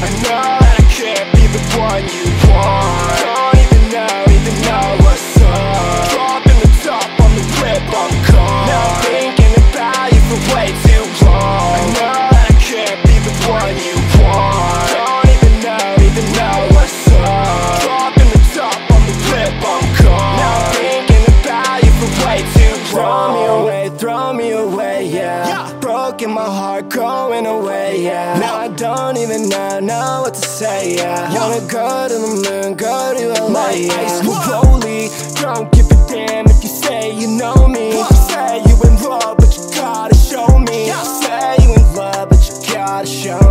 I know that I can't be the one you want. my heart growing away, yeah. Now I don't even know, know what to say, yeah. Wanna go to the moon, go to LA, my yeah. eyes slowly, don't give a damn if you say you know me. What? Say you in love, but you gotta show me. Yeah. Say you in love, but you gotta show me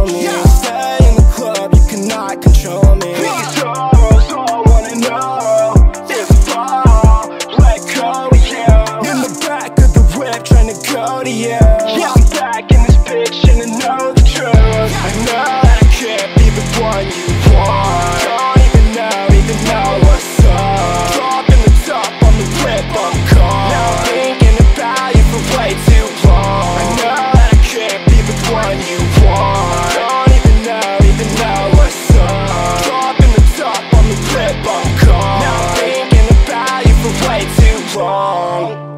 passion and know the truth. I know that I can't be the one you want. Don't even know, even know what's up. Dropping the top on the rip, I'm gone Now I'm thinking about you for way too long. I know that I can't be the one you want. Don't even know, even know what's up. Dropping the top on the rip, I'm gone Now I'm thinking about you for way too long.